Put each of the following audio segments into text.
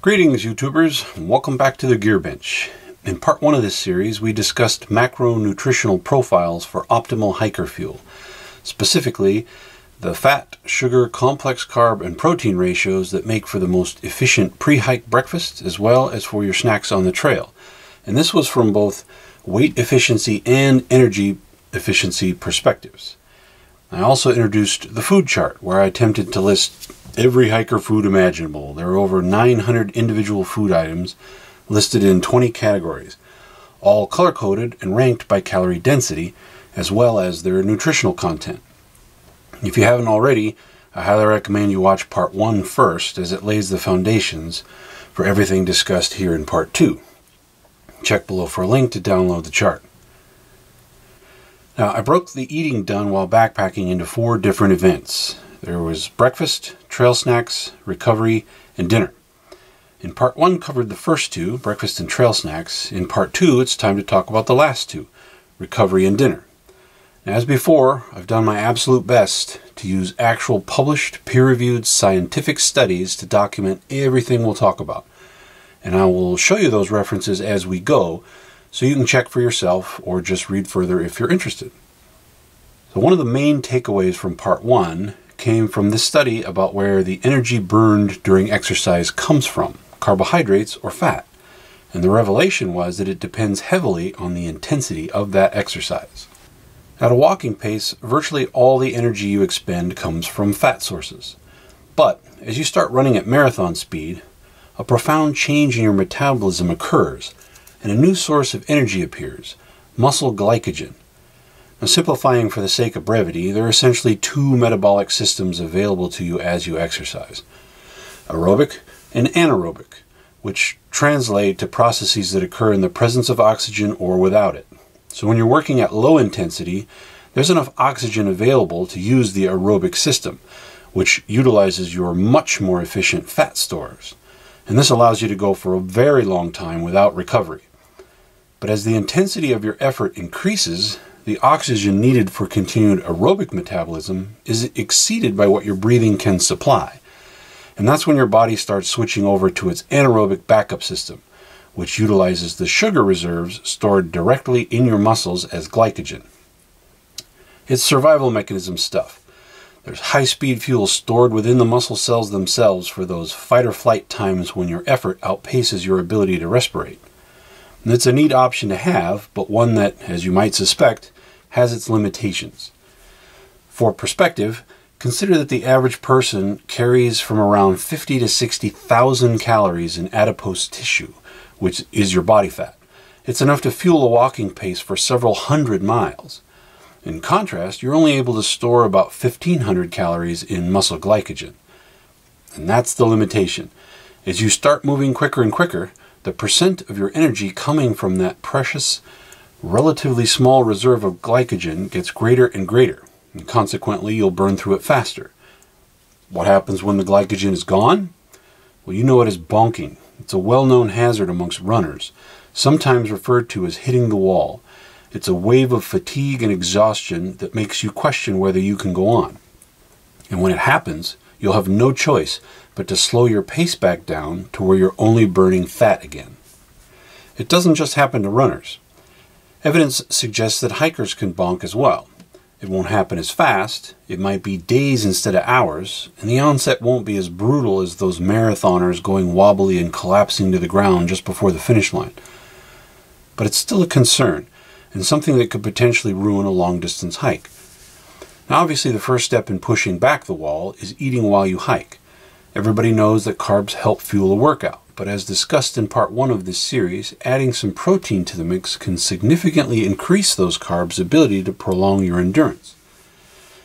Greetings, YouTubers, welcome back to the Gear Bench. In part one of this series, we discussed macronutritional profiles for optimal hiker fuel. Specifically, the fat, sugar, complex carb, and protein ratios that make for the most efficient pre hike breakfast as well as for your snacks on the trail. And this was from both weight efficiency and energy efficiency perspectives. I also introduced the food chart, where I attempted to list every hiker food imaginable. There are over 900 individual food items listed in 20 categories, all color coded and ranked by calorie density, as well as their nutritional content. If you haven't already, I highly recommend you watch part one first, as it lays the foundations for everything discussed here in part two. Check below for a link to download the chart. Now, I broke the eating done while backpacking into four different events. There was breakfast, trail snacks, recovery, and dinner. In part one, covered the first two, breakfast and trail snacks. In part two, it's time to talk about the last two, recovery and dinner. As before, I've done my absolute best to use actual published, peer reviewed scientific studies to document everything we'll talk about. And I will show you those references as we go so you can check for yourself or just read further if you're interested. So, one of the main takeaways from part one came from this study about where the energy burned during exercise comes from carbohydrates or fat. And the revelation was that it depends heavily on the intensity of that exercise. At a walking pace, virtually all the energy you expend comes from fat sources. But as you start running at marathon speed, a profound change in your metabolism occurs, and a new source of energy appears muscle glycogen. Now, simplifying for the sake of brevity, there are essentially two metabolic systems available to you as you exercise aerobic and anaerobic, which translate to processes that occur in the presence of oxygen or without it. So when you're working at low intensity, there's enough oxygen available to use the aerobic system, which utilizes your much more efficient fat stores. And this allows you to go for a very long time without recovery. But as the intensity of your effort increases, the oxygen needed for continued aerobic metabolism is exceeded by what your breathing can supply. And that's when your body starts switching over to its anaerobic backup system, which utilizes the sugar reserves stored directly in your muscles as glycogen. It's survival mechanism stuff. There's high speed fuel stored within the muscle cells themselves for those fight or flight times when your effort outpaces your ability to respirate. And it's a neat option to have, but one that, as you might suspect, has its limitations. For perspective, consider that the average person carries from around 50 to 60,000 calories in adipose tissue, which is your body fat. It's enough to fuel a walking pace for several hundred miles. In contrast, you're only able to store about 1500 calories in muscle glycogen. And that's the limitation. As you start moving quicker and quicker, the percent of your energy coming from that precious, relatively small reserve of glycogen gets greater and greater, and consequently, you'll burn through it faster. What happens when the glycogen is gone? Well, you know it as bonking. It's a well known hazard amongst runners, sometimes referred to as hitting the wall. It's a wave of fatigue and exhaustion that makes you question whether you can go on. And when it happens, you'll have no choice but to slow your pace back down to where you're only burning fat again. It doesn't just happen to runners. Evidence suggests that hikers can bonk as well. It won't happen as fast, it might be days instead of hours, and the onset won't be as brutal as those marathoners going wobbly and collapsing to the ground just before the finish line. But it's still a concern, and something that could potentially ruin a long distance hike. Now, obviously, the first step in pushing back the wall is eating while you hike. Everybody knows that carbs help fuel a workout, but as discussed in part one of this series, adding some protein to the mix can significantly increase those carbs' ability to prolong your endurance.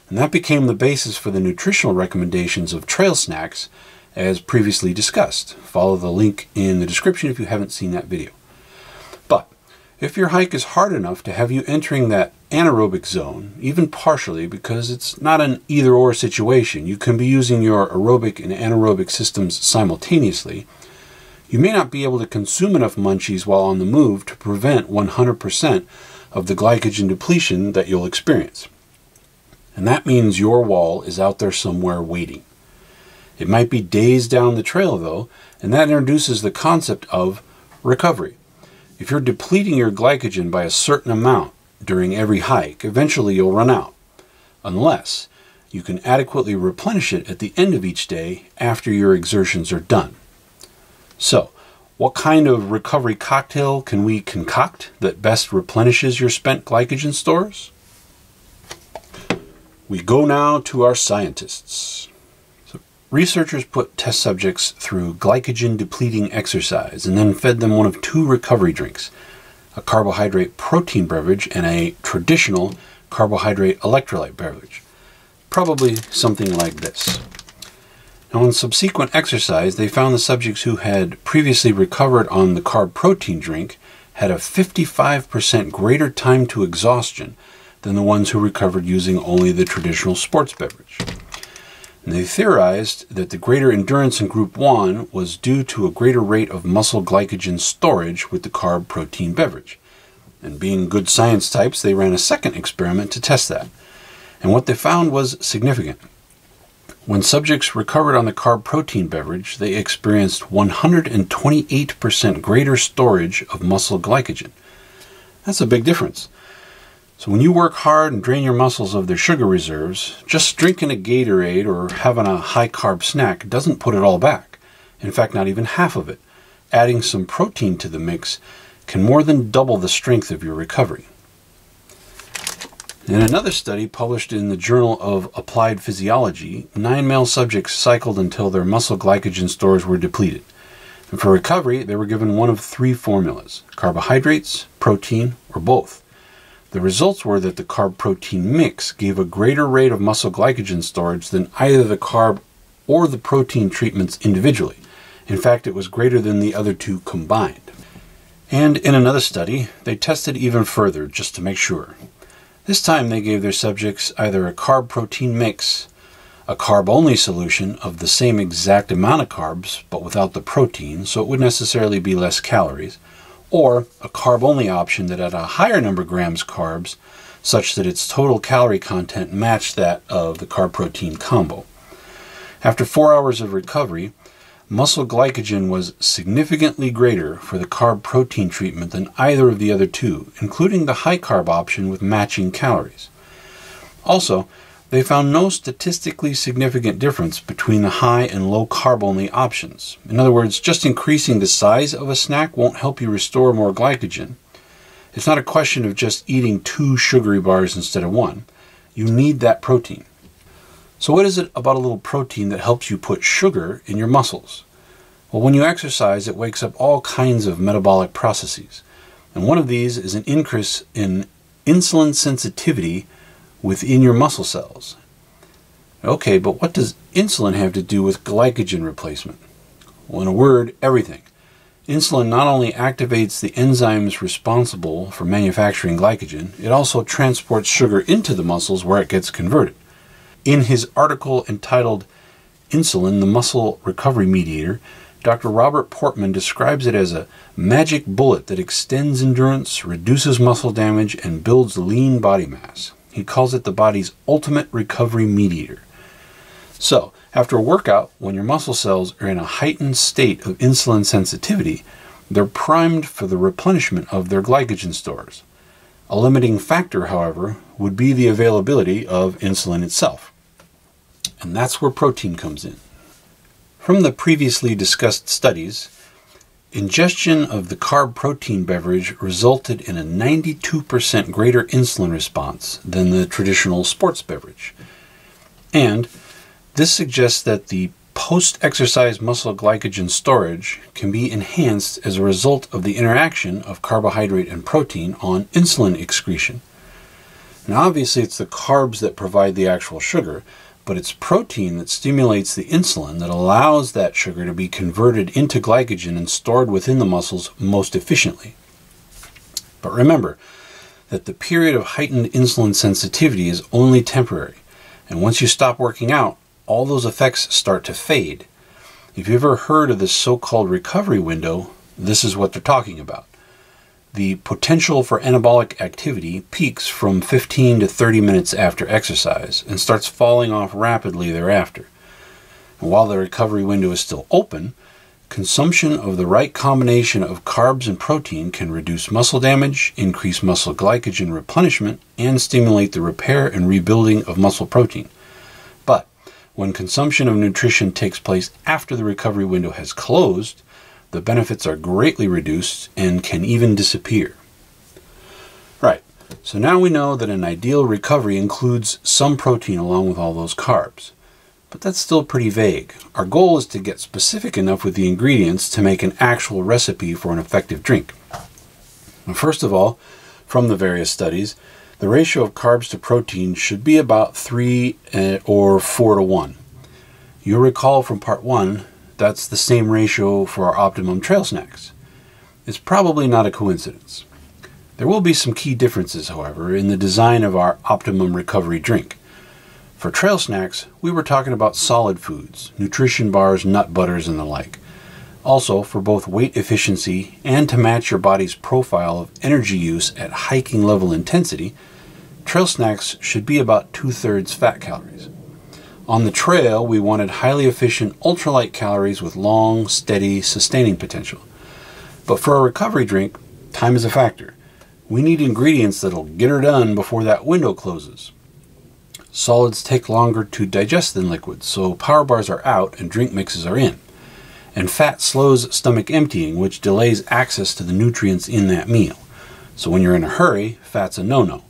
And that became the basis for the nutritional recommendations of trail snacks, as previously discussed. Follow the link in the description if you haven't seen that video. But if your hike is hard enough to have you entering that anaerobic zone, even partially, because it's not an either or situation, you can be using your aerobic and anaerobic systems simultaneously you may not be able to consume enough munchies while on the move to prevent 100% of the glycogen depletion that you'll experience. And that means your wall is out there somewhere waiting. It might be days down the trail, though, and that introduces the concept of recovery. If you're depleting your glycogen by a certain amount during every hike, eventually you'll run out, unless you can adequately replenish it at the end of each day after your exertions are done. So, what kind of recovery cocktail can we concoct that best replenishes your spent glycogen stores? We go now to our scientists. So, researchers put test subjects through glycogen depleting exercise and then fed them one of two recovery drinks a carbohydrate protein beverage and a traditional carbohydrate electrolyte beverage. Probably something like this. Now, on subsequent exercise, they found the subjects who had previously recovered on the carb protein drink had a 55% greater time to exhaustion than the ones who recovered using only the traditional sports beverage. And they theorized that the greater endurance in group 1 was due to a greater rate of muscle glycogen storage with the carb protein beverage. And being good science types, they ran a second experiment to test that. And what they found was significant. When subjects recovered on the carb protein beverage, they experienced 128% greater storage of muscle glycogen. That's a big difference. So, when you work hard and drain your muscles of their sugar reserves, just drinking a Gatorade or having a high carb snack doesn't put it all back. In fact, not even half of it. Adding some protein to the mix can more than double the strength of your recovery. In another study published in the Journal of Applied Physiology, nine male subjects cycled until their muscle glycogen stores were depleted. And for recovery, they were given one of three formulas carbohydrates, protein, or both. The results were that the carb protein mix gave a greater rate of muscle glycogen storage than either the carb or the protein treatments individually. In fact, it was greater than the other two combined. And in another study, they tested even further just to make sure. This time they gave their subjects either a carb protein mix, a carb only solution of the same exact amount of carbs but without the protein, so it would necessarily be less calories, or a carb only option that had a higher number of grams carbs such that its total calorie content matched that of the carb protein combo. After four hours of recovery, muscle glycogen was significantly greater for the carb protein treatment than either of the other two, including the high carb option with matching calories. Also, they found no statistically significant difference between the high and low carb only options. In other words, just increasing the size of a snack won't help you restore more glycogen. It's not a question of just eating two sugary bars instead of one. You need that protein. So, what is it about a little protein that helps you put sugar in your muscles? Well, when you exercise, it wakes up all kinds of metabolic processes. And one of these is an increase in insulin sensitivity within your muscle cells. Okay, but what does insulin have to do with glycogen replacement? Well, in a word, everything. Insulin not only activates the enzymes responsible for manufacturing glycogen, it also transports sugar into the muscles where it gets converted. In his article entitled Insulin, the Muscle Recovery Mediator, Dr. Robert Portman describes it as a magic bullet that extends endurance, reduces muscle damage, and builds lean body mass. He calls it the body's ultimate recovery mediator. So, after a workout, when your muscle cells are in a heightened state of insulin sensitivity, they're primed for the replenishment of their glycogen stores. A limiting factor, however, would be the availability of insulin itself. And that's where protein comes in. From the previously discussed studies, ingestion of the carb protein beverage resulted in a 92% greater insulin response than the traditional sports beverage. And this suggests that the post exercise muscle glycogen storage can be enhanced as a result of the interaction of carbohydrate and protein on insulin excretion. Now, obviously, it's the carbs that provide the actual sugar, but it's protein that stimulates the insulin that allows that sugar to be converted into glycogen and stored within the muscles most efficiently. But remember that the period of heightened insulin sensitivity is only temporary, and once you stop working out, all those effects start to fade. If you've ever heard of this so called recovery window, this is what they're talking about the potential for anabolic activity peaks from 15 to 30 minutes after exercise and starts falling off rapidly thereafter. And while the recovery window is still open, consumption of the right combination of carbs and protein can reduce muscle damage, increase muscle glycogen replenishment, and stimulate the repair and rebuilding of muscle protein. But when consumption of nutrition takes place after the recovery window has closed, the benefits are greatly reduced and can even disappear. Right, so now we know that an ideal recovery includes some protein along with all those carbs. But that's still pretty vague. Our goal is to get specific enough with the ingredients to make an actual recipe for an effective drink. First of all, from the various studies, the ratio of carbs to protein should be about 3 eh, or 4 to 1. You'll recall from part 1 that's the same ratio for our optimum trail snacks. It's probably not a coincidence. There will be some key differences, however, in the design of our optimum recovery drink. For trail snacks, we were talking about solid foods, nutrition bars, nut butters, and the like. Also, for both weight efficiency and to match your body's profile of energy use at hiking level intensity, trail snacks should be about two thirds fat calories. On the trail, we wanted highly efficient ultralight calories with long, steady, sustaining potential. But for a recovery drink, time is a factor. We need ingredients that'll get her done before that window closes. Solids take longer to digest than liquids, so power bars are out and drink mixes are in. And fat slows stomach emptying, which delays access to the nutrients in that meal. So when you're in a hurry, fat's a no no.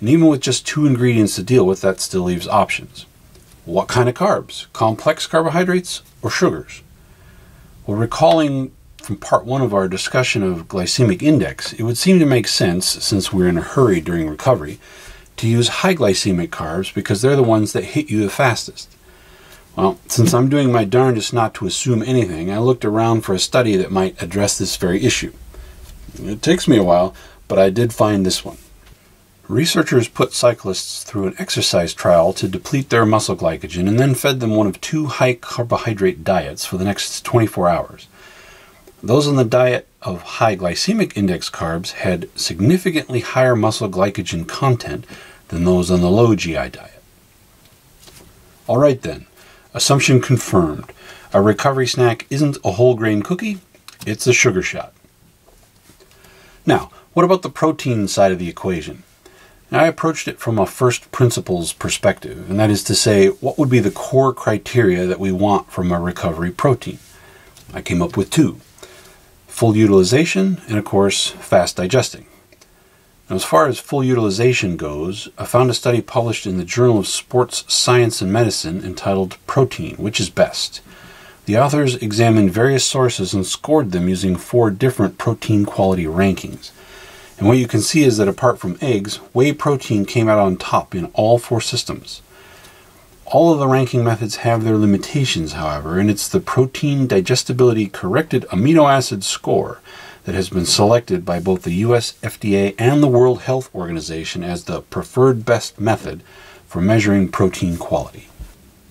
And even with just two ingredients to deal with, that still leaves options. What kind of carbs? Complex carbohydrates or sugars? Well, recalling from part one of our discussion of glycemic index, it would seem to make sense, since we're in a hurry during recovery, to use high glycemic carbs because they're the ones that hit you the fastest. Well, since I'm doing my darndest not to assume anything, I looked around for a study that might address this very issue. It takes me a while, but I did find this one. Researchers put cyclists through an exercise trial to deplete their muscle glycogen and then fed them one of two high carbohydrate diets for the next 24 hours. Those on the diet of high glycemic index carbs had significantly higher muscle glycogen content than those on the low GI diet. All right then, assumption confirmed. A recovery snack isn't a whole grain cookie, it's a sugar shot. Now, what about the protein side of the equation? I approached it from a first principles perspective, and that is to say, what would be the core criteria that we want from a recovery protein? I came up with two full utilization and, of course, fast digesting. Now, as far as full utilization goes, I found a study published in the Journal of Sports Science and Medicine entitled Protein Which is Best? The authors examined various sources and scored them using four different protein quality rankings. And what you can see is that apart from eggs, whey protein came out on top in all four systems. All of the ranking methods have their limitations, however, and it's the protein digestibility corrected amino acid score that has been selected by both the US FDA and the World Health Organization as the preferred best method for measuring protein quality.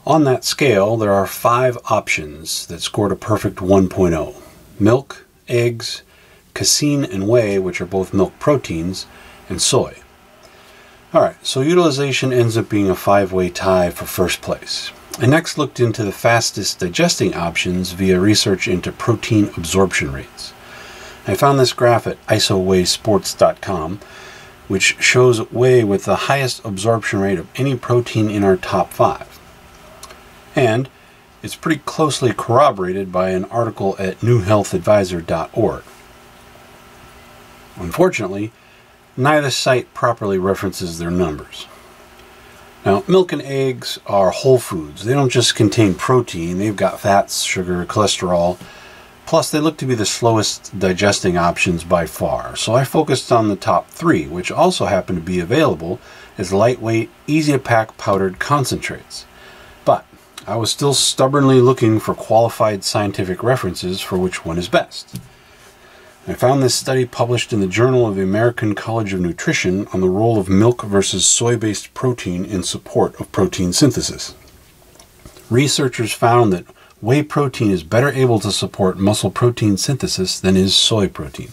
On that scale, there are five options that scored a perfect 1.0 milk, eggs, casein and whey, which are both milk proteins, and soy. Alright, so utilization ends up being a five way tie for first place. I next looked into the fastest digesting options via research into protein absorption rates. I found this graph at isowaysports.com, which shows whey with the highest absorption rate of any protein in our top five. And it's pretty closely corroborated by an article at newhealthadvisor.org. Unfortunately, neither site properly references their numbers. Now, milk and eggs are whole foods. They don't just contain protein, they've got fats, sugar, cholesterol. Plus, they look to be the slowest digesting options by far. So I focused on the top three, which also happen to be available as lightweight, easy to pack powdered concentrates. But I was still stubbornly looking for qualified scientific references for which one is best. I found this study published in the Journal of the American College of Nutrition on the role of milk versus soy based protein in support of protein synthesis. Researchers found that whey protein is better able to support muscle protein synthesis than is soy protein.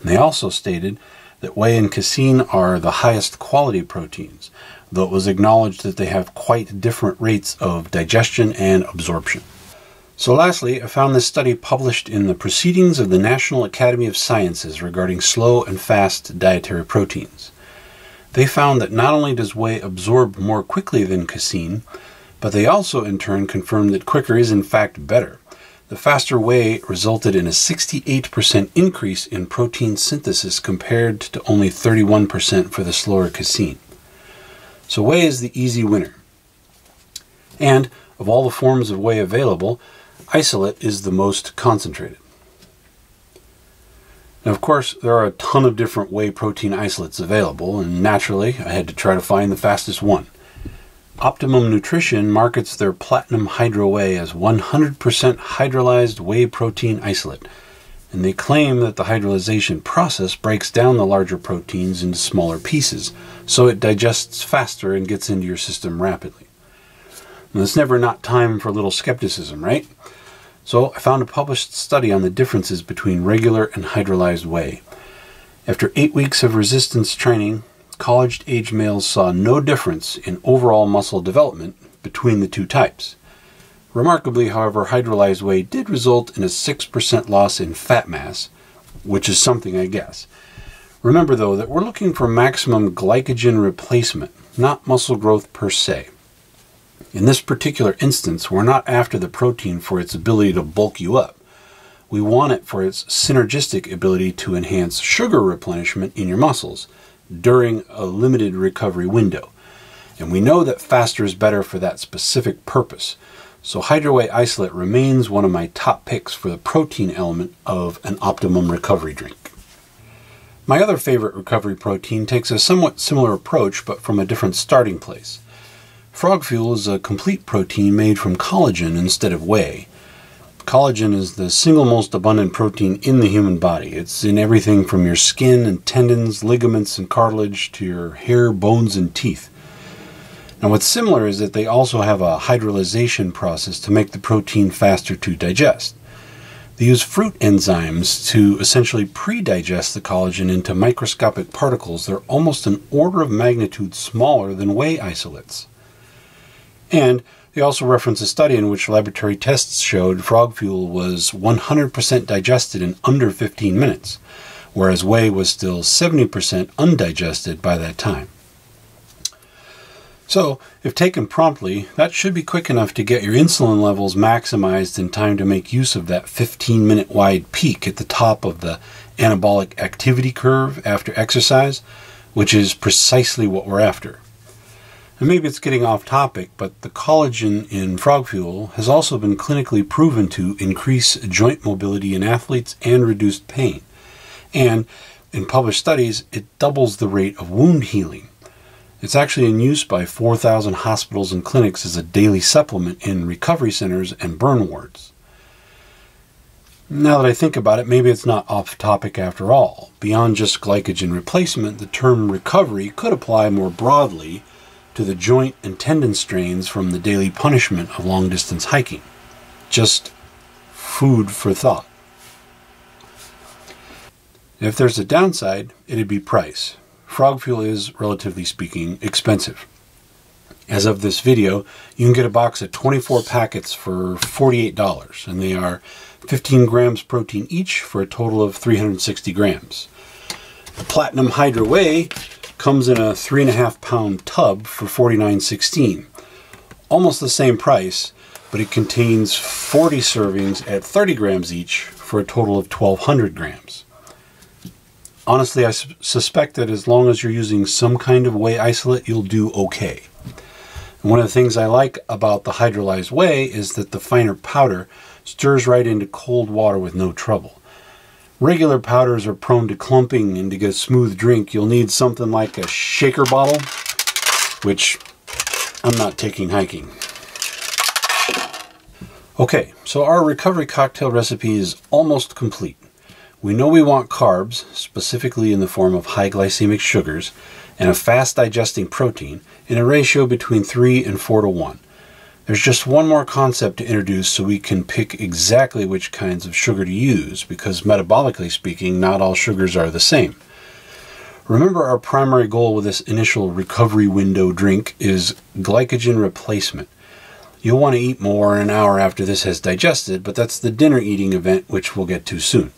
And they also stated that whey and casein are the highest quality proteins, though it was acknowledged that they have quite different rates of digestion and absorption. So, lastly, I found this study published in the Proceedings of the National Academy of Sciences regarding slow and fast dietary proteins. They found that not only does whey absorb more quickly than casein, but they also in turn confirmed that quicker is in fact better. The faster whey resulted in a 68% increase in protein synthesis compared to only 31% for the slower casein. So whey is the easy winner. And of all the forms of whey available, isolate is the most concentrated. Now, of course, there are a ton of different whey protein isolates available, and naturally, I had to try to find the fastest one. Optimum Nutrition markets their Platinum Hydro Whey as 100% hydrolyzed whey protein isolate, and they claim that the hydrolyzation process breaks down the larger proteins into smaller pieces, so it digests faster and gets into your system rapidly. Now, it's never not time for a little skepticism, right? So I found a published study on the differences between regular and hydrolyzed whey. After eight weeks of resistance training, college age males saw no difference in overall muscle development between the two types. Remarkably, however, hydrolyzed whey did result in a 6% loss in fat mass, which is something, I guess. Remember, though, that we're looking for maximum glycogen replacement, not muscle growth per se. In this particular instance, we're not after the protein for its ability to bulk you up. We want it for its synergistic ability to enhance sugar replenishment in your muscles during a limited recovery window. And we know that faster is better for that specific purpose. So Hydro Whey Isolate remains one of my top picks for the protein element of an optimum recovery drink. My other favorite recovery protein takes a somewhat similar approach but from a different starting place. Frog fuel is a complete protein made from collagen instead of whey. Collagen is the single most abundant protein in the human body. It's in everything from your skin and tendons, ligaments and cartilage to your hair, bones, and teeth. Now, what's similar is that they also have a hydrolyzation process to make the protein faster to digest. They use fruit enzymes to essentially pre digest the collagen into microscopic particles that are almost an order of magnitude smaller than whey isolates. And they also reference a study in which laboratory tests showed frog fuel was 100% digested in under 15 minutes, whereas whey was still 70% undigested by that time. So, if taken promptly, that should be quick enough to get your insulin levels maximized in time to make use of that 15 minute wide peak at the top of the anabolic activity curve after exercise, which is precisely what we're after. And maybe it's getting off topic, but the collagen in frog fuel has also been clinically proven to increase joint mobility in athletes and reduce pain. And in published studies, it doubles the rate of wound healing. It's actually in use by 4,000 hospitals and clinics as a daily supplement in recovery centers and burn wards. Now that I think about it, maybe it's not off topic after all. Beyond just glycogen replacement, the term recovery could apply more broadly to the joint and tendon strains from the daily punishment of long distance hiking. Just food for thought. If there's a downside, it'd be price. Frog fuel is, relatively speaking, expensive. As of this video, you can get a box of 24 packets for $48, and they are 15 grams protein each for a total of 360 grams. The Platinum Hydro Whey Comes in a three and a half pound tub for $49.16. Almost the same price, but it contains 40 servings at 30 grams each for a total of 1200 grams. Honestly, I su- suspect that as long as you're using some kind of whey isolate, you'll do okay. And one of the things I like about the hydrolyzed whey is that the finer powder stirs right into cold water with no trouble. Regular powders are prone to clumping, and to get a smooth drink, you'll need something like a shaker bottle, which I'm not taking hiking. Okay, so our recovery cocktail recipe is almost complete. We know we want carbs, specifically in the form of high glycemic sugars, and a fast digesting protein in a ratio between 3 and 4 to 1. There's just one more concept to introduce so we can pick exactly which kinds of sugar to use, because metabolically speaking, not all sugars are the same. Remember, our primary goal with this initial recovery window drink is glycogen replacement. You'll want to eat more in an hour after this has digested, but that's the dinner eating event, which we'll get to soon.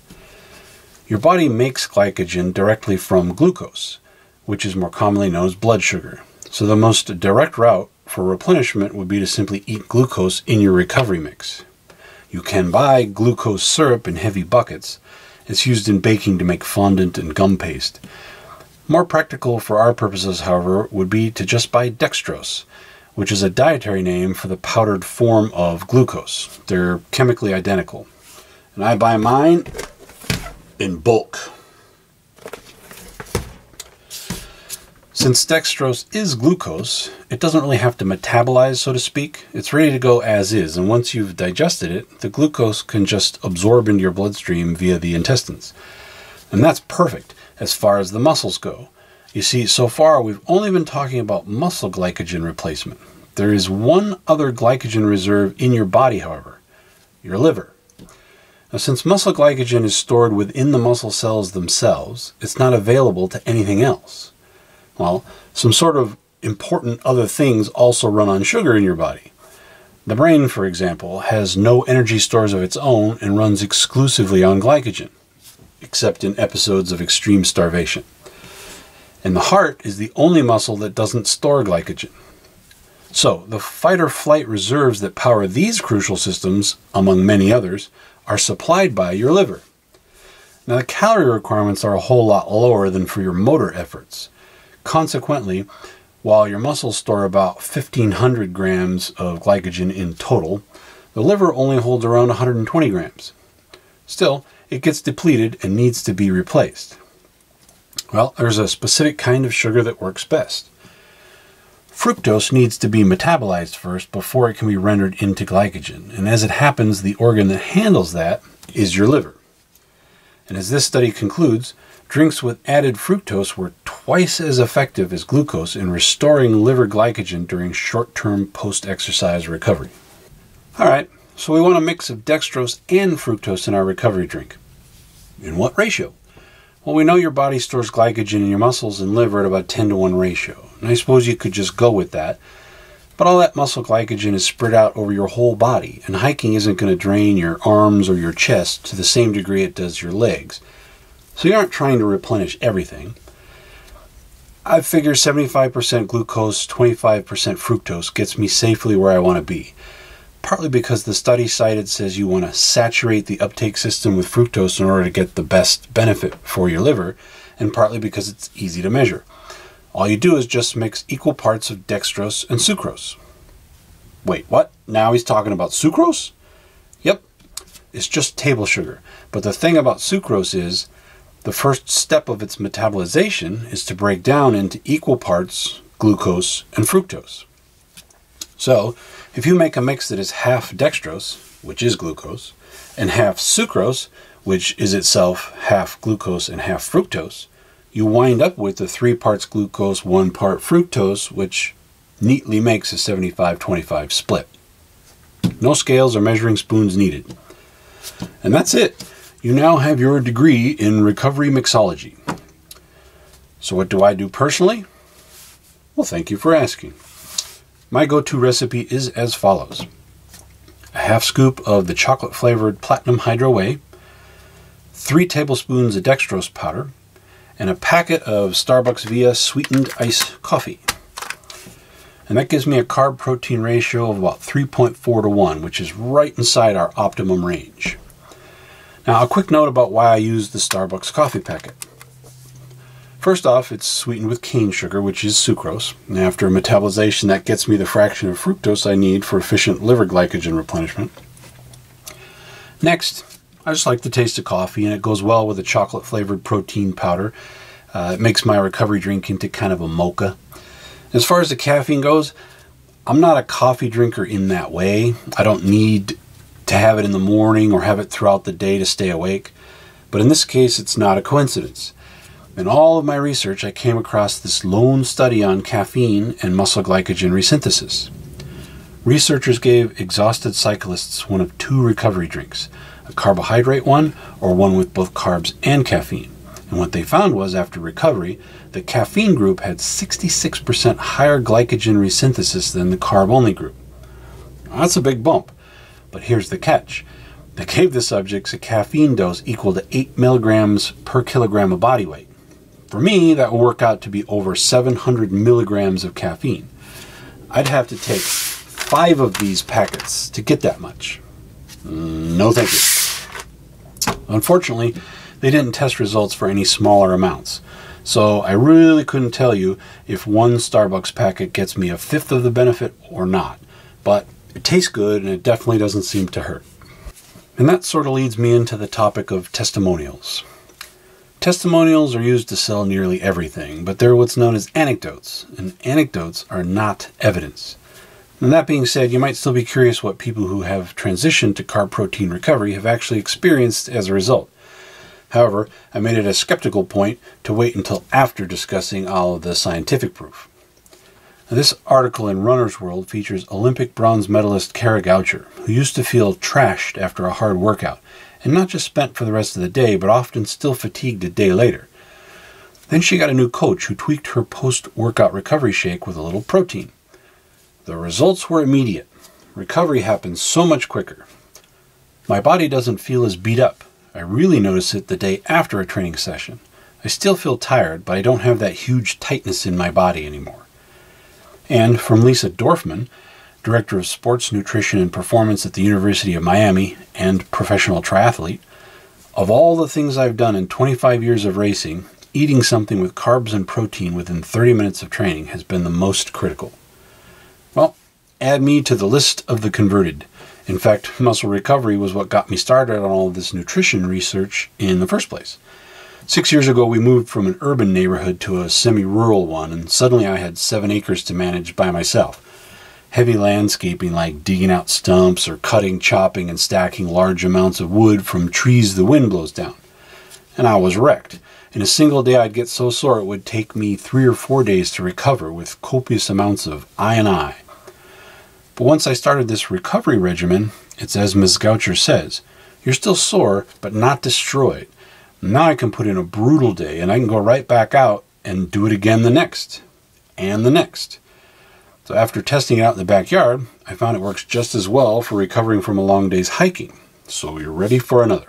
Your body makes glycogen directly from glucose, which is more commonly known as blood sugar. So the most direct route for replenishment would be to simply eat glucose in your recovery mix. You can buy glucose syrup in heavy buckets. It's used in baking to make fondant and gum paste. More practical for our purposes, however, would be to just buy dextrose, which is a dietary name for the powdered form of glucose. They're chemically identical. And I buy mine in bulk. Since dextrose is glucose, it doesn't really have to metabolize, so to speak. It's ready to go as is, and once you've digested it, the glucose can just absorb into your bloodstream via the intestines. And that's perfect as far as the muscles go. You see, so far we've only been talking about muscle glycogen replacement. There is one other glycogen reserve in your body, however your liver. Now, since muscle glycogen is stored within the muscle cells themselves, it's not available to anything else. Well, some sort of important other things also run on sugar in your body. The brain, for example, has no energy stores of its own and runs exclusively on glycogen except in episodes of extreme starvation. And the heart is the only muscle that doesn't store glycogen. So, the fight or flight reserves that power these crucial systems, among many others, are supplied by your liver. Now, the calorie requirements are a whole lot lower than for your motor efforts. Consequently, while your muscles store about 1500 grams of glycogen in total, the liver only holds around 120 grams. Still, it gets depleted and needs to be replaced. Well, there's a specific kind of sugar that works best. Fructose needs to be metabolized first before it can be rendered into glycogen, and as it happens, the organ that handles that is your liver. And as this study concludes, drinks with added fructose were twice as effective as glucose in restoring liver glycogen during short term post exercise recovery. All right, so we want a mix of dextrose and fructose in our recovery drink. In what ratio? Well, we know your body stores glycogen in your muscles and liver at about 10 to 1 ratio. And I suppose you could just go with that. But all that muscle glycogen is spread out over your whole body, and hiking isn't going to drain your arms or your chest to the same degree it does your legs. So you aren't trying to replenish everything. I figure 75% glucose, 25% fructose gets me safely where I want to be partly because the study cited says you want to saturate the uptake system with fructose in order to get the best benefit for your liver, and partly because it's easy to measure. All you do is just mix equal parts of dextrose and sucrose. Wait, what? Now he's talking about sucrose? Yep, it's just table sugar. But the thing about sucrose is the first step of its metabolization is to break down into equal parts glucose and fructose. So, if you make a mix that is half dextrose, which is glucose, and half sucrose, which is itself half glucose and half fructose, you wind up with the three parts glucose, one part fructose, which neatly makes a 75 25 split. No scales or measuring spoons needed. And that's it. You now have your degree in recovery mixology. So, what do I do personally? Well, thank you for asking. My go to recipe is as follows a half scoop of the chocolate flavored Platinum Hydro Whey, 3 tablespoons of dextrose powder, and a packet of Starbucks Via sweetened iced coffee. And that gives me a carb protein ratio of about 3.4 to 1, which is right inside our optimum range. Now, a quick note about why I use the Starbucks coffee packet. First off, it's sweetened with cane sugar, which is sucrose. After metabolization, that gets me the fraction of fructose I need for efficient liver glycogen replenishment. Next, I just like the taste of coffee, and it goes well with a chocolate flavored protein powder. Uh, it makes my recovery drink into kind of a mocha. As far as the caffeine goes, I'm not a coffee drinker in that way. I don't need to have it in the morning or have it throughout the day to stay awake. But in this case, it's not a coincidence. In all of my research, I came across this lone study on caffeine and muscle glycogen resynthesis. Researchers gave exhausted cyclists one of two recovery drinks a carbohydrate one or one with both carbs and caffeine. And what they found was after recovery, the caffeine group had 66% higher glycogen resynthesis than the carb only group. That's a big bump. But here's the catch they gave the subjects a caffeine dose equal to 8 milligrams per kilogram of body weight. For me, that will work out to be over 700 milligrams of caffeine. I'd have to take five of these packets to get that much. No, thank you. Unfortunately, they didn't test results for any smaller amounts. So I really couldn't tell you if one Starbucks packet gets me a fifth of the benefit or not. But it tastes good and it definitely doesn't seem to hurt. And that sort of leads me into the topic of testimonials. Testimonials are used to sell nearly everything, but they're what's known as anecdotes, and anecdotes are not evidence. And that being said, you might still be curious what people who have transitioned to carb protein recovery have actually experienced as a result. However, I made it a skeptical point to wait until after discussing all of the scientific proof. This article in Runner's World features Olympic bronze medalist Kara Goucher, who used to feel trashed after a hard workout, and not just spent for the rest of the day, but often still fatigued a day later. Then she got a new coach who tweaked her post workout recovery shake with a little protein. The results were immediate. Recovery happened so much quicker. My body doesn't feel as beat up. I really notice it the day after a training session. I still feel tired, but I don't have that huge tightness in my body anymore. And from Lisa Dorfman, Director of Sports Nutrition and Performance at the University of Miami and professional triathlete, of all the things I've done in 25 years of racing, eating something with carbs and protein within 30 minutes of training has been the most critical. Well, add me to the list of the converted. In fact, muscle recovery was what got me started on all this nutrition research in the first place. Six years ago, we moved from an urban neighborhood to a semi rural one, and suddenly I had seven acres to manage by myself. Heavy landscaping like digging out stumps or cutting, chopping, and stacking large amounts of wood from trees the wind blows down. And I was wrecked. In a single day, I'd get so sore it would take me three or four days to recover with copious amounts of I and I. But once I started this recovery regimen, it's as Ms. Goucher says you're still sore, but not destroyed. Now I can put in a brutal day and I can go right back out and do it again the next and the next. So after testing it out in the backyard, I found it works just as well for recovering from a long day's hiking. So you're ready for another.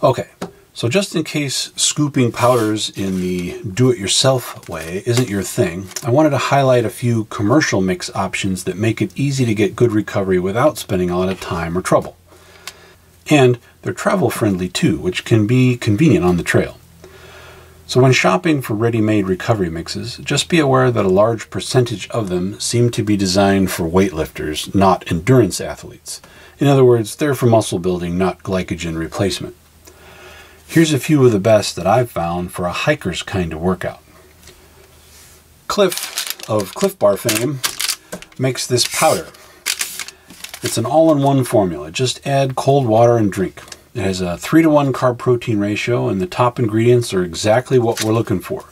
Okay, so just in case scooping powders in the do-it-yourself way isn't your thing, I wanted to highlight a few commercial mix options that make it easy to get good recovery without spending a lot of time or trouble. And they're travel friendly too, which can be convenient on the trail. So when shopping for ready-made recovery mixes, just be aware that a large percentage of them seem to be designed for weightlifters, not endurance athletes. In other words, they're for muscle building, not glycogen replacement. Here's a few of the best that I've found for a hiker's kind of workout. Clif of Clif Bar fame makes this powder. It's an all-in-one formula. Just add cold water and drink. It has a 3 to 1 carb protein ratio and the top ingredients are exactly what we're looking for.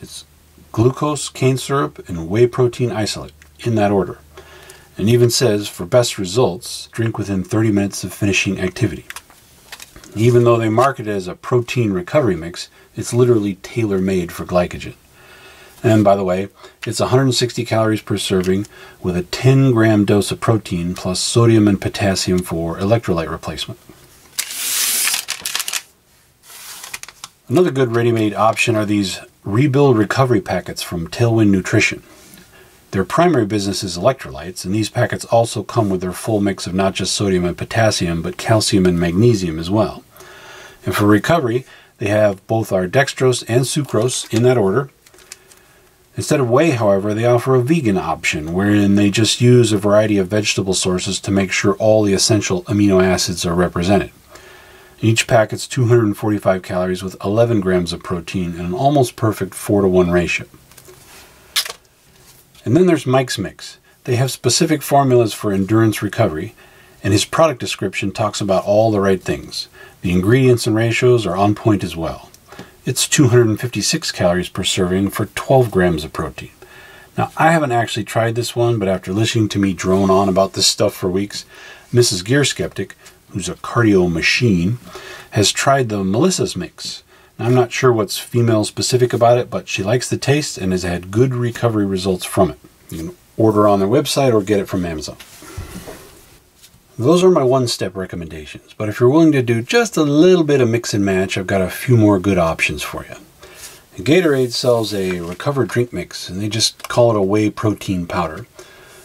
It's glucose, cane syrup, and whey protein isolate in that order. And even says for best results, drink within 30 minutes of finishing activity. Even though they market it as a protein recovery mix, it's literally tailor made for glycogen. And by the way, it's 160 calories per serving with a 10 gram dose of protein plus sodium and potassium for electrolyte replacement. Another good ready made option are these rebuild recovery packets from Tailwind Nutrition. Their primary business is electrolytes, and these packets also come with their full mix of not just sodium and potassium, but calcium and magnesium as well. And for recovery, they have both our dextrose and sucrose in that order. Instead of whey, however, they offer a vegan option wherein they just use a variety of vegetable sources to make sure all the essential amino acids are represented. Each packet's 245 calories with 11 grams of protein and an almost perfect 4 to 1 ratio. And then there's Mike's Mix. They have specific formulas for endurance recovery, and his product description talks about all the right things. The ingredients and ratios are on point as well. It's 256 calories per serving for 12 grams of protein. Now, I haven't actually tried this one, but after listening to me drone on about this stuff for weeks, Mrs. Gear Skeptic, who's a cardio machine, has tried the Melissa's mix. I'm not sure what's female specific about it, but she likes the taste and has had good recovery results from it. You can order on their website or get it from Amazon. Those are my one step recommendations, but if you're willing to do just a little bit of mix and match, I've got a few more good options for you. Gatorade sells a recovered drink mix, and they just call it a whey protein powder.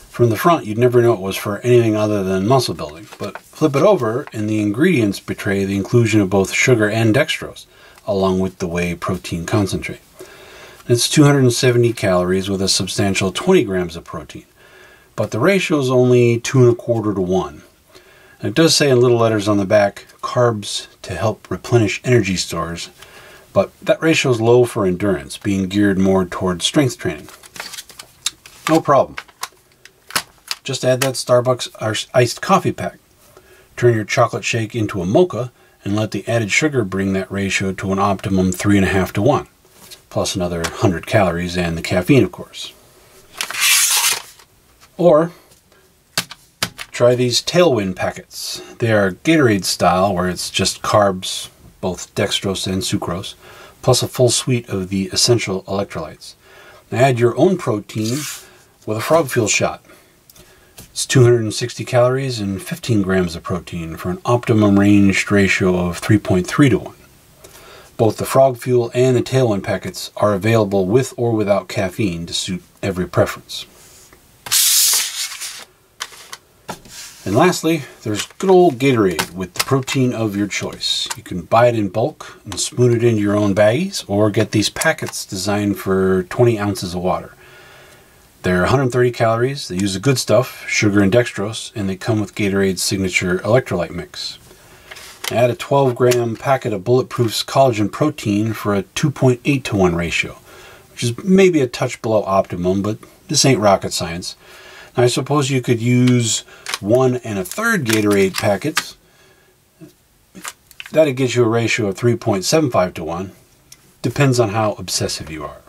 From the front, you'd never know it was for anything other than muscle building, but flip it over, and the ingredients betray the inclusion of both sugar and dextrose, along with the whey protein concentrate. It's 270 calories with a substantial 20 grams of protein, but the ratio is only two and a quarter to one. It does say in little letters on the back, carbs to help replenish energy stores, but that ratio is low for endurance, being geared more towards strength training. No problem. Just add that Starbucks iced coffee pack. Turn your chocolate shake into a mocha and let the added sugar bring that ratio to an optimum 3.5 to 1, plus another 100 calories and the caffeine, of course. Or try these Tailwind packets. They are Gatorade style, where it's just carbs, both dextrose and sucrose, plus a full suite of the essential electrolytes. Now add your own protein with a frog fuel shot. It's 260 calories and 15 grams of protein for an optimum ranged ratio of 3.3 to 1. Both the frog fuel and the tailwind packets are available with or without caffeine to suit every preference. And lastly, there's good old Gatorade with the protein of your choice. You can buy it in bulk and spoon it into your own baggies, or get these packets designed for 20 ounces of water. They're 130 calories, they use the good stuff, sugar and dextrose, and they come with Gatorade's signature electrolyte mix. Add a 12 gram packet of Bulletproof's collagen protein for a 2.8 to 1 ratio, which is maybe a touch below optimum, but this ain't rocket science. Now, I suppose you could use one and a third Gatorade packets. That'd get you a ratio of 3.75 to 1. Depends on how obsessive you are.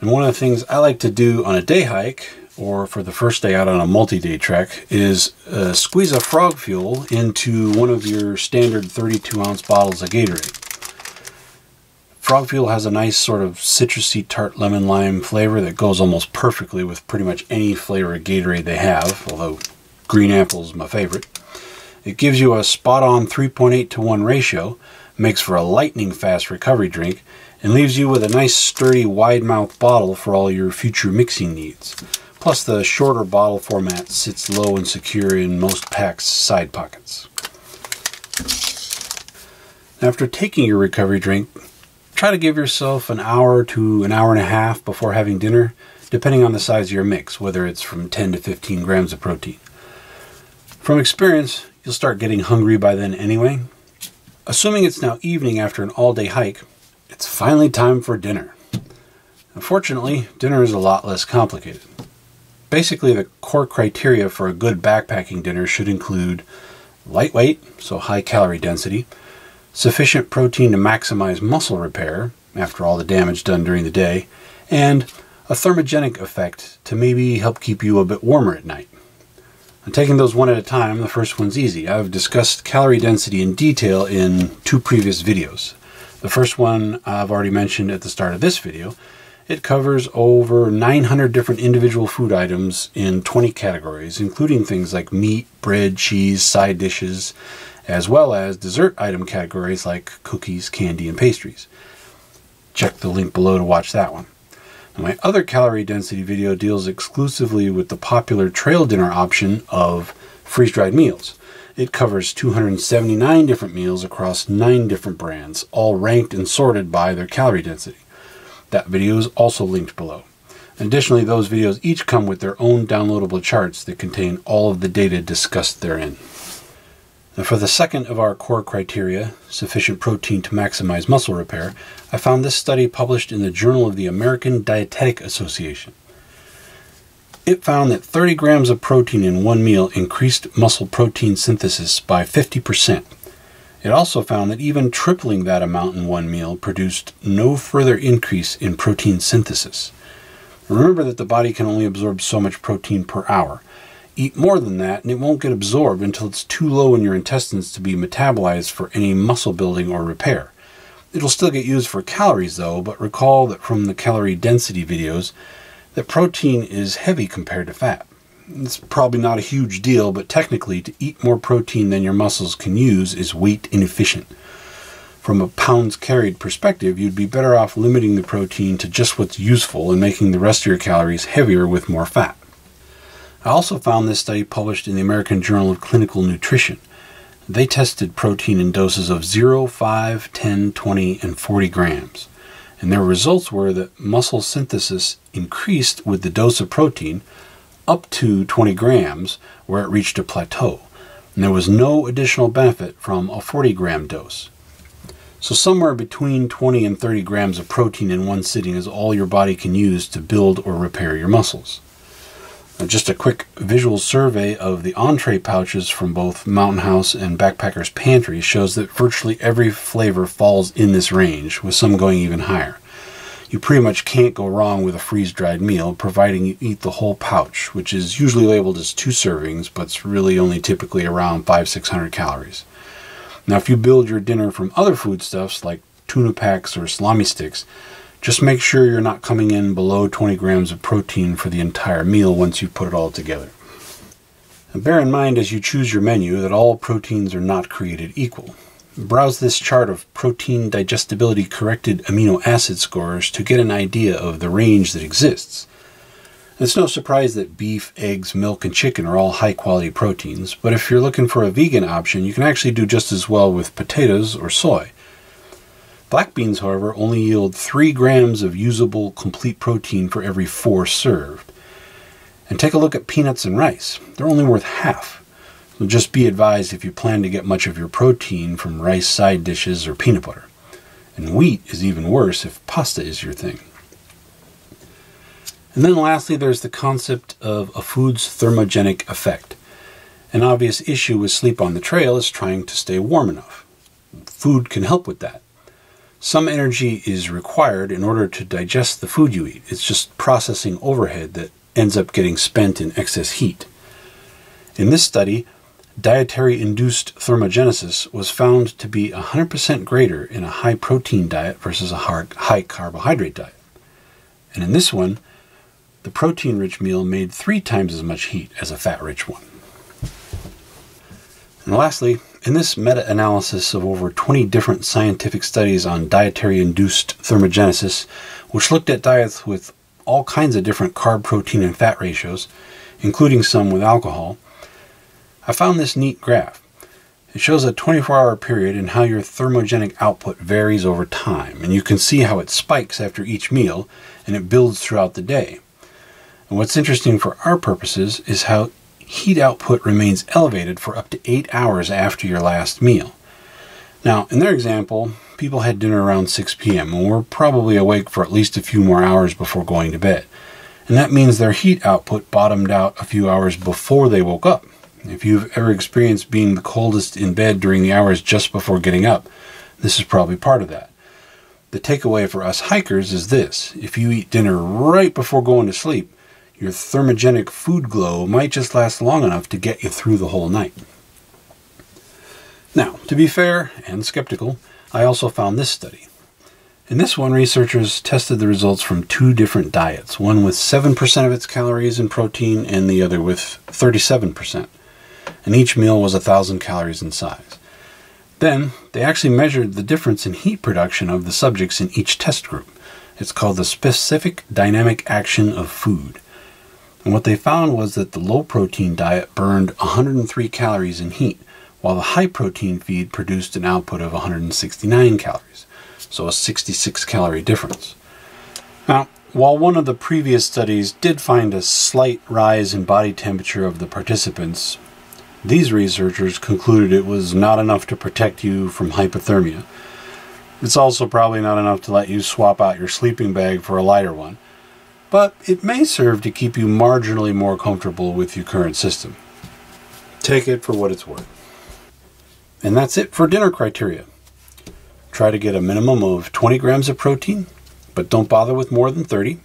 And one of the things I like to do on a day hike or for the first day out on a multi-day trek is uh, squeeze a frog fuel into one of your standard 32 ounce bottles of Gatorade. Frog fuel has a nice sort of citrusy tart lemon lime flavor that goes almost perfectly with pretty much any flavor of Gatorade they have, although green apple is my favorite. It gives you a spot on 3.8 to 1 ratio, makes for a lightning fast recovery drink, and leaves you with a nice sturdy wide mouth bottle for all your future mixing needs. Plus the shorter bottle format sits low and secure in most packs' side pockets. After taking your recovery drink, try to give yourself an hour to an hour and a half before having dinner, depending on the size of your mix, whether it's from 10 to 15 grams of protein. From experience, you'll start getting hungry by then anyway. Assuming it's now evening after an all day hike, it's finally time for dinner. Unfortunately, dinner is a lot less complicated. Basically, the core criteria for a good backpacking dinner should include lightweight, so high calorie density, sufficient protein to maximize muscle repair after all the damage done during the day, and a thermogenic effect to maybe help keep you a bit warmer at night. I'm taking those one at a time. The first one's easy. I've discussed calorie density in detail in two previous videos. The first one I've already mentioned at the start of this video. It covers over 900 different individual food items in 20 categories, including things like meat, bread, cheese, side dishes, as well as dessert item categories like cookies, candy, and pastries. Check the link below to watch that one. Now, my other calorie density video deals exclusively with the popular trail dinner option of freeze-dried meals. It covers 279 different meals across 9 different brands, all ranked and sorted by their calorie density. That video is also linked below. Additionally, those videos each come with their own downloadable charts that contain all of the data discussed therein. Now for the second of our core criteria, sufficient protein to maximize muscle repair, I found this study published in the Journal of the American Dietetic Association. It found that 30 grams of protein in one meal increased muscle protein synthesis by 50%. It also found that even tripling that amount in one meal produced no further increase in protein synthesis. Remember that the body can only absorb so much protein per hour, eat more than that and it won't get absorbed until it's too low in your intestines to be metabolized for any muscle building or repair. It'll still get used for calories though, but recall that from the calorie density videos that protein is heavy compared to fat. It's probably not a huge deal, but technically to eat more protein than your muscles can use is weight inefficient. From a pounds carried perspective, you'd be better off limiting the protein to just what's useful and making the rest of your calories heavier with more fat. I also found this study published in the American Journal of Clinical Nutrition. They tested protein in doses of 0, 5, 10, 20, and 40 grams. And their results were that muscle synthesis increased with the dose of protein up to 20 grams, where it reached a plateau. And there was no additional benefit from a 40 gram dose. So, somewhere between 20 and 30 grams of protein in one sitting is all your body can use to build or repair your muscles. Just a quick visual survey of the entree pouches from both Mountain House and Backpacker's Pantry shows that virtually every flavor falls in this range, with some going even higher. You pretty much can't go wrong with a freeze dried meal, providing you eat the whole pouch, which is usually labeled as two servings, but it's really only typically around 5 600 calories. Now, if you build your dinner from other foodstuffs like tuna packs or salami sticks, just make sure you're not coming in below 20 grams of protein for the entire meal once you put it all together. And bear in mind as you choose your menu that all proteins are not created equal. Browse this chart of protein digestibility corrected amino acid scores to get an idea of the range that exists. It's no surprise that beef, eggs, milk, and chicken are all high quality proteins, but if you're looking for a vegan option, you can actually do just as well with potatoes or soy. Black beans, however, only yield 3 grams of usable complete protein for every 4 served. And take a look at peanuts and rice. They're only worth half. So just be advised if you plan to get much of your protein from rice side dishes or peanut butter. And wheat is even worse if pasta is your thing. And then lastly, there's the concept of a food's thermogenic effect. An obvious issue with sleep on the trail is trying to stay warm enough. Food can help with that. Some energy is required in order to digest the food you eat. It's just processing overhead that ends up getting spent in excess heat. In this study, dietary induced thermogenesis was found to be 100% greater in a high protein diet versus a high carbohydrate diet. And in this one, the protein rich meal made three times as much heat as a fat rich one. And lastly, in this meta analysis of over 20 different scientific studies on dietary induced thermogenesis, which looked at diets with all kinds of different carb, protein, and fat ratios, including some with alcohol, I found this neat graph. It shows a 24 hour period and how your thermogenic output varies over time, and you can see how it spikes after each meal and it builds throughout the day. And what's interesting for our purposes is how heat output remains elevated for up to eight hours after your last meal. Now, in their example, people had dinner around 6 p.m. and were probably awake for at least a few more hours before going to bed. And that means their heat output bottomed out a few hours before they woke up. If you've ever experienced being the coldest in bed during the hours just before getting up, this is probably part of that. The takeaway for us hikers is this if you eat dinner right before going to sleep, your thermogenic food glow might just last long enough to get you through the whole night. Now, to be fair and skeptical, I also found this study. In this one, researchers tested the results from two different diets, one with 7% of its calories in protein and the other with 37%. And each meal was 1,000 calories in size. Then, they actually measured the difference in heat production of the subjects in each test group. It's called the specific dynamic action of food. And what they found was that the low protein diet burned 103 calories in heat, while the high protein feed produced an output of 169 calories. So a 66 calorie difference. Now, while one of the previous studies did find a slight rise in body temperature of the participants, these researchers concluded it was not enough to protect you from hypothermia. It's also probably not enough to let you swap out your sleeping bag for a lighter one but it may serve to keep you marginally more comfortable with your current system. Take it for what it's worth. And that's it for dinner criteria. Try to get a minimum of 20 grams of protein, but don't bother with more than 30.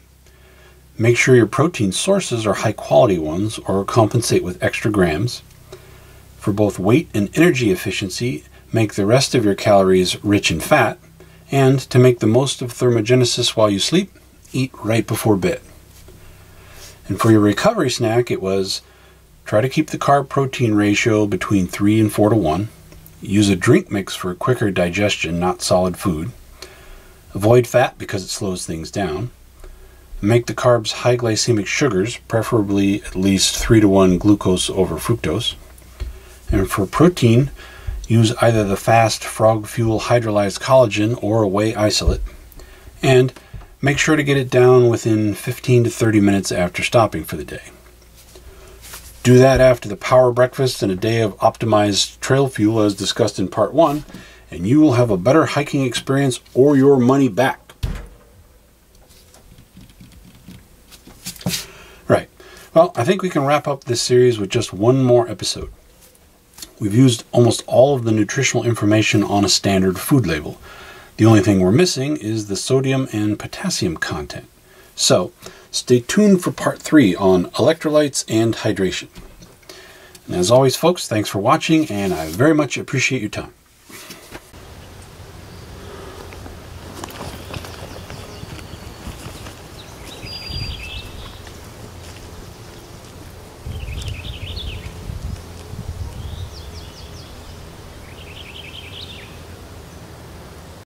Make sure your protein sources are high quality ones or compensate with extra grams. For both weight and energy efficiency, make the rest of your calories rich in fat. And to make the most of thermogenesis while you sleep, eat right before bed. And for your recovery snack, it was try to keep the carb protein ratio between 3 and 4 to 1. Use a drink mix for quicker digestion, not solid food. Avoid fat because it slows things down. Make the carbs high glycemic sugars, preferably at least 3 to 1 glucose over fructose. And for protein, use either the fast frog fuel hydrolyzed collagen or a whey isolate. And Make sure to get it down within 15 to 30 minutes after stopping for the day. Do that after the power breakfast and a day of optimized trail fuel as discussed in part 1, and you will have a better hiking experience or your money back. Right. Well, I think we can wrap up this series with just one more episode. We've used almost all of the nutritional information on a standard food label. The only thing we're missing is the sodium and potassium content. So, stay tuned for part three on electrolytes and hydration. And as always, folks, thanks for watching, and I very much appreciate your time.